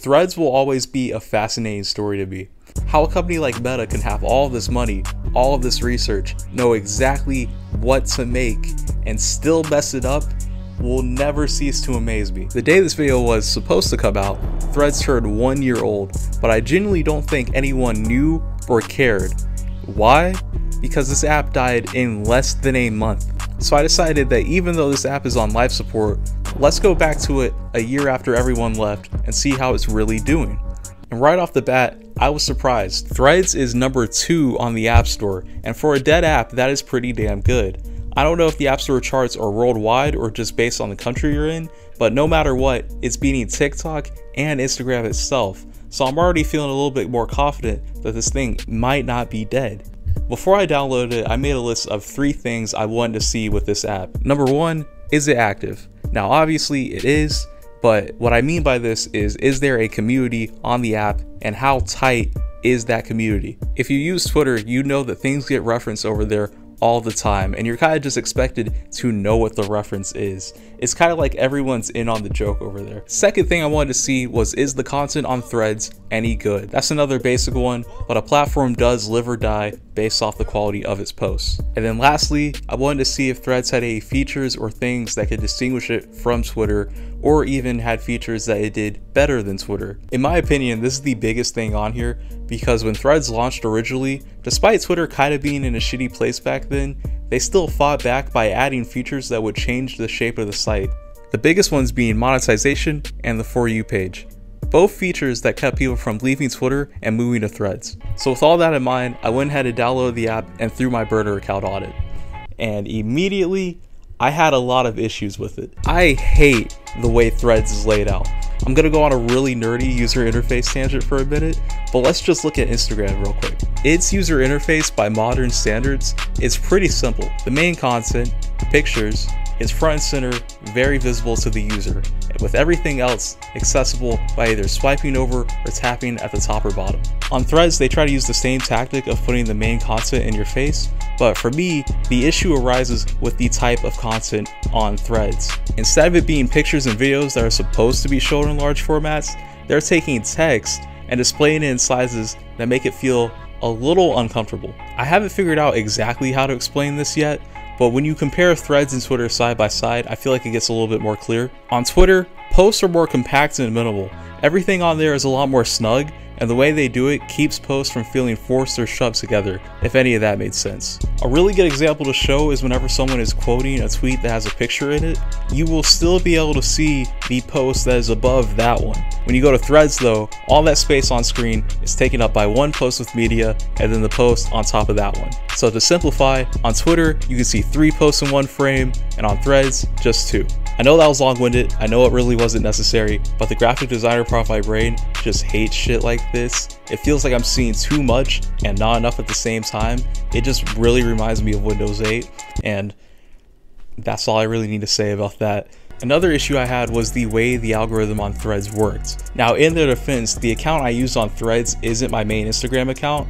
Threads will always be a fascinating story to me. How a company like Meta can have all this money, all of this research, know exactly what to make, and still mess it up will never cease to amaze me. The day this video was supposed to come out, Threads turned one year old, but I genuinely don't think anyone knew or cared. Why? Because this app died in less than a month. So I decided that even though this app is on life support, let's go back to it a year after everyone left and see how it's really doing. And right off the bat, I was surprised. Threads is number 2 on the App Store, and for a dead app, that is pretty damn good. I don't know if the App Store charts are worldwide or just based on the country you're in, but no matter what, it's beating TikTok and Instagram itself, so I'm already feeling a little bit more confident that this thing might not be dead. Before I downloaded it, I made a list of three things I wanted to see with this app. Number one, is it active? Now obviously it is, but what I mean by this is, is there a community on the app and how tight is that community? If you use Twitter, you know that things get referenced over there all the time and you're kind of just expected to know what the reference is. It's kind of like everyone's in on the joke over there. Second thing I wanted to see was is the content on threads any good? That's another basic one, but a platform does live or die based off the quality of its posts. And then lastly, I wanted to see if threads had any features or things that could distinguish it from Twitter or even had features that it did better than Twitter. In my opinion, this is the biggest thing on here because when Threads launched originally, despite Twitter kind of being in a shitty place back then, they still fought back by adding features that would change the shape of the site. The biggest ones being monetization and the For You page. Both features that kept people from leaving Twitter and moving to Threads. So with all that in mind, I went ahead and downloaded the app and threw my burner account on it. And immediately, I had a lot of issues with it. I hate the way Threads is laid out. I'm gonna go on a really nerdy user interface tangent for a minute, but let's just look at Instagram real quick. Its user interface by modern standards is pretty simple. The main content, pictures, is front and center, very visible to the user, with everything else accessible by either swiping over or tapping at the top or bottom. On Threads, they try to use the same tactic of putting the main content in your face, but for me, the issue arises with the type of content on Threads. Instead of it being pictures and videos that are supposed to be shown in large formats, they're taking text and displaying it in sizes that make it feel a little uncomfortable. I haven't figured out exactly how to explain this yet, but when you compare threads and Twitter side by side, I feel like it gets a little bit more clear. On Twitter, posts are more compact and minimal. Everything on there is a lot more snug, and the way they do it keeps posts from feeling forced or shoved together, if any of that made sense. A really good example to show is whenever someone is quoting a tweet that has a picture in it, you will still be able to see the post that is above that one. When you go to threads though, all that space on screen is taken up by one post with media and then the post on top of that one. So to simplify, on Twitter, you can see three posts in one frame, and on threads, just two. I know that was long-winded, I know it really wasn't necessary, but the graphic designer part of my brain just hates shit like this. It feels like I'm seeing too much and not enough at the same time. It just really reminds me of Windows 8, and that's all I really need to say about that. Another issue I had was the way the algorithm on Threads worked. Now in their defense, the account I used on Threads isn't my main Instagram account,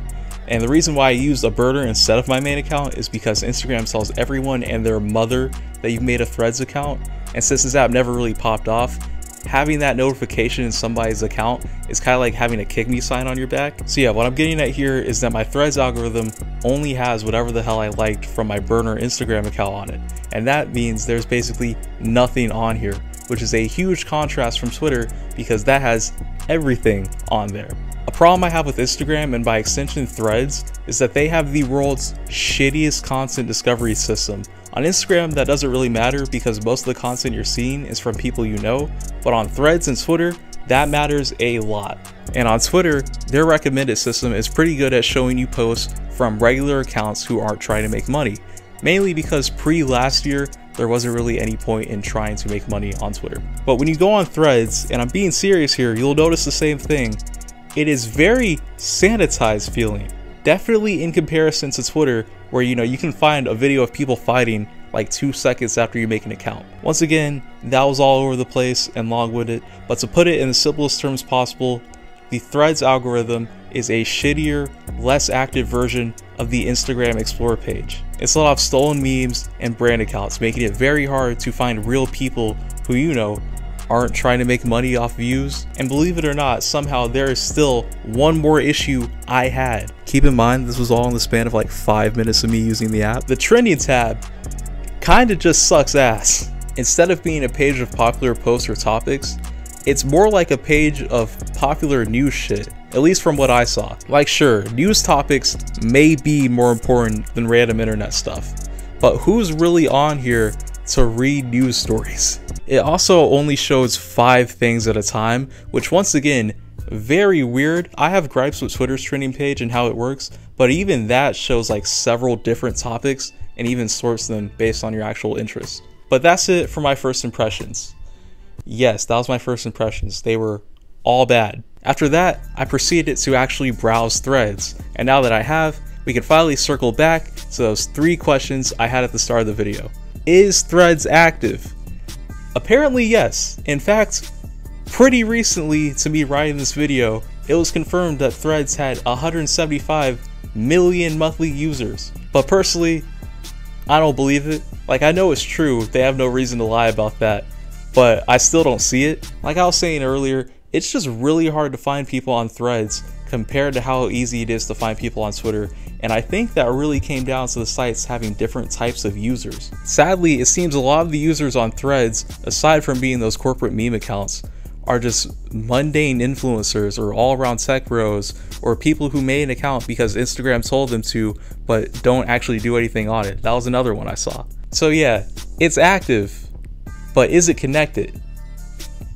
and the reason why I used a burner instead of my main account is because Instagram tells everyone and their mother that you've made a Threads account. And since this app never really popped off, having that notification in somebody's account is kind of like having a kick me sign on your back. So yeah, what I'm getting at here is that my Threads algorithm only has whatever the hell I liked from my burner Instagram account on it. And that means there's basically nothing on here, which is a huge contrast from Twitter because that has everything on there. A problem I have with Instagram and by extension Threads is that they have the world's shittiest content discovery system. On Instagram, that doesn't really matter because most of the content you're seeing is from people you know, but on Threads and Twitter, that matters a lot. And on Twitter, their recommended system is pretty good at showing you posts from regular accounts who aren't trying to make money, mainly because pre last year, there wasn't really any point in trying to make money on Twitter. But when you go on Threads, and I'm being serious here, you'll notice the same thing it is very sanitized feeling. Definitely in comparison to Twitter, where you know you can find a video of people fighting like two seconds after you make an account. Once again, that was all over the place and long-winded, but to put it in the simplest terms possible, the Threads algorithm is a shittier, less active version of the Instagram Explore page. It's a lot of stolen memes and brand accounts, making it very hard to find real people who you know aren't trying to make money off views. And believe it or not, somehow there is still one more issue I had. Keep in mind, this was all in the span of like five minutes of me using the app. The trending tab kinda just sucks ass. Instead of being a page of popular posts or topics, it's more like a page of popular news shit, at least from what I saw. Like sure, news topics may be more important than random internet stuff, but who's really on here to read news stories? It also only shows five things at a time, which once again, very weird. I have gripes with Twitter's trending page and how it works, but even that shows like several different topics and even sorts them based on your actual interest. But that's it for my first impressions. Yes, that was my first impressions. They were all bad. After that, I proceeded to actually browse threads, and now that I have, we can finally circle back to those three questions I had at the start of the video. Is threads active? Apparently yes. In fact, pretty recently to me writing this video, it was confirmed that threads had 175 million monthly users. But personally, I don't believe it. Like I know it's true, they have no reason to lie about that, but I still don't see it. Like I was saying earlier, it's just really hard to find people on threads compared to how easy it is to find people on Twitter, and I think that really came down to the sites having different types of users. Sadly, it seems a lot of the users on threads, aside from being those corporate meme accounts, are just mundane influencers or all around tech bros or people who made an account because Instagram told them to but don't actually do anything on it. That was another one I saw. So yeah, it's active, but is it connected?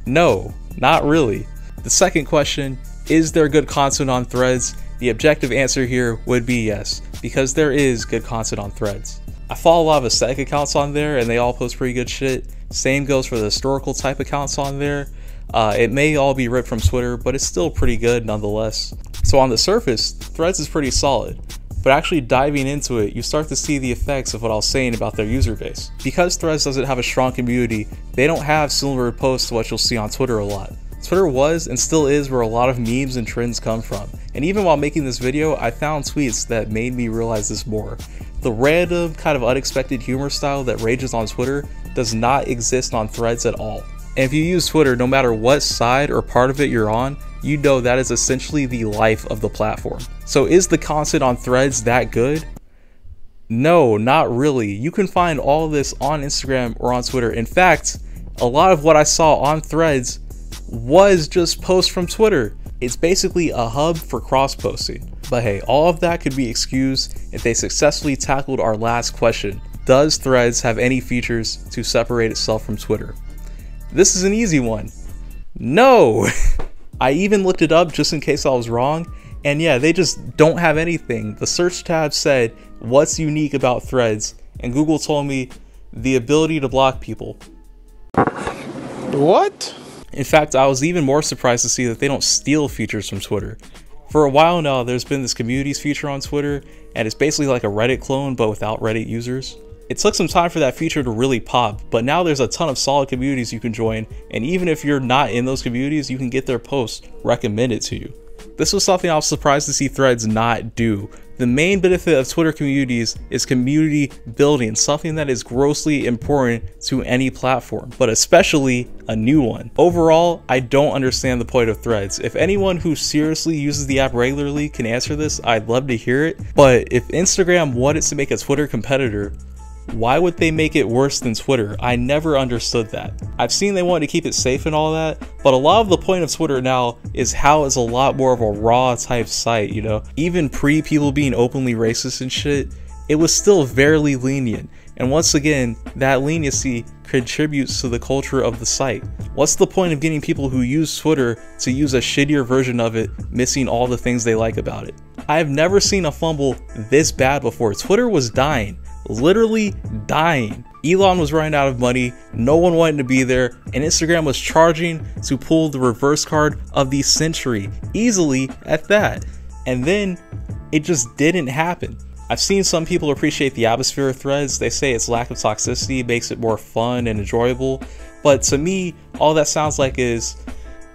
No, not really. The second question, is there good content on threads? The objective answer here would be yes, because there is good content on threads. I follow a lot of aesthetic accounts on there and they all post pretty good shit. Same goes for the historical type accounts on there. Uh, it may all be ripped from Twitter, but it's still pretty good nonetheless. So on the surface, Threads is pretty solid, but actually diving into it, you start to see the effects of what I was saying about their user base. Because Threads doesn't have a strong community, they don't have similar posts to what you'll see on Twitter a lot. Twitter was and still is where a lot of memes and trends come from. And even while making this video, I found tweets that made me realize this more. The random, kind of unexpected humor style that rages on Twitter does not exist on threads at all. And if you use Twitter, no matter what side or part of it you're on, you know that is essentially the life of the platform. So is the content on threads that good? No, not really. You can find all this on Instagram or on Twitter. In fact, a lot of what I saw on threads was just posts from Twitter. It's basically a hub for cross posting. But hey, all of that could be excused if they successfully tackled our last question. Does Threads have any features to separate itself from Twitter? This is an easy one. No! I even looked it up just in case I was wrong, and yeah, they just don't have anything. The search tab said, what's unique about threads? And Google told me the ability to block people. What? In fact, I was even more surprised to see that they don't steal features from Twitter. For a while now, there's been this communities feature on Twitter, and it's basically like a Reddit clone but without Reddit users. It took some time for that feature to really pop, but now there's a ton of solid communities you can join, and even if you're not in those communities, you can get their posts recommended to you. This was something I was surprised to see Threads not do. The main benefit of Twitter communities is community building, something that is grossly important to any platform, but especially a new one. Overall, I don't understand the point of Threads. If anyone who seriously uses the app regularly can answer this, I'd love to hear it. But if Instagram wanted to make a Twitter competitor, why would they make it worse than Twitter? I never understood that. I've seen they want to keep it safe and all that, but a lot of the point of Twitter now is how it's a lot more of a raw type site, you know? Even pre people being openly racist and shit, it was still very lenient. And once again, that leniency contributes to the culture of the site. What's the point of getting people who use Twitter to use a shittier version of it, missing all the things they like about it? I have never seen a fumble this bad before. Twitter was dying literally dying. Elon was running out of money, no one wanted to be there, and Instagram was charging to pull the reverse card of the century, easily at that. And then it just didn't happen. I've seen some people appreciate the atmosphere of threads. They say its lack of toxicity makes it more fun and enjoyable. But to me, all that sounds like is,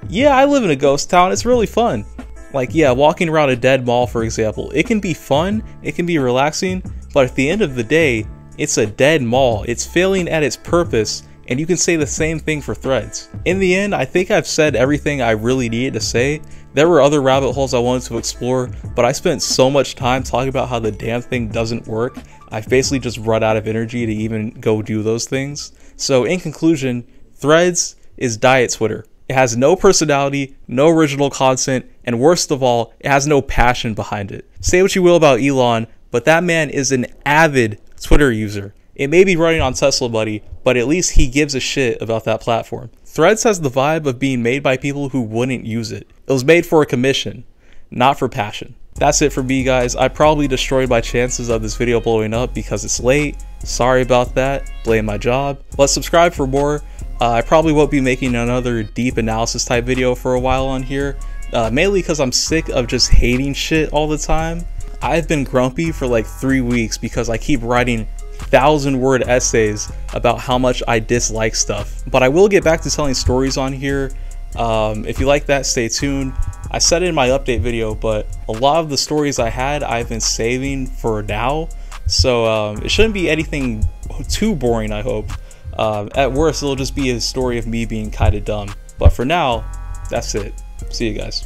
yeah, I live in a ghost town. It's really fun. Like, yeah, walking around a dead mall, for example, it can be fun, it can be relaxing, but at the end of the day, it's a dead mall. It's failing at its purpose, and you can say the same thing for threads. In the end, I think I've said everything I really needed to say. There were other rabbit holes I wanted to explore, but I spent so much time talking about how the damn thing doesn't work, I've basically just run out of energy to even go do those things. So in conclusion, Threads is diet Twitter. It has no personality, no original content, and worst of all, it has no passion behind it. Say what you will about Elon, but that man is an avid Twitter user. It may be running on Tesla Buddy, but at least he gives a shit about that platform. Threads has the vibe of being made by people who wouldn't use it. It was made for a commission, not for passion. That's it for me guys. I probably destroyed my chances of this video blowing up because it's late. Sorry about that. Blame my job. But subscribe for more. Uh, I probably won't be making another deep analysis type video for a while on here. Uh, mainly because I'm sick of just hating shit all the time. I've been grumpy for like three weeks because I keep writing thousand word essays about how much I dislike stuff. But I will get back to telling stories on here. Um, if you like that, stay tuned. I said it in my update video, but a lot of the stories I had, I've been saving for now. So um, it shouldn't be anything too boring, I hope. Uh, at worst, it'll just be a story of me being kind of dumb. But for now, that's it. See you guys.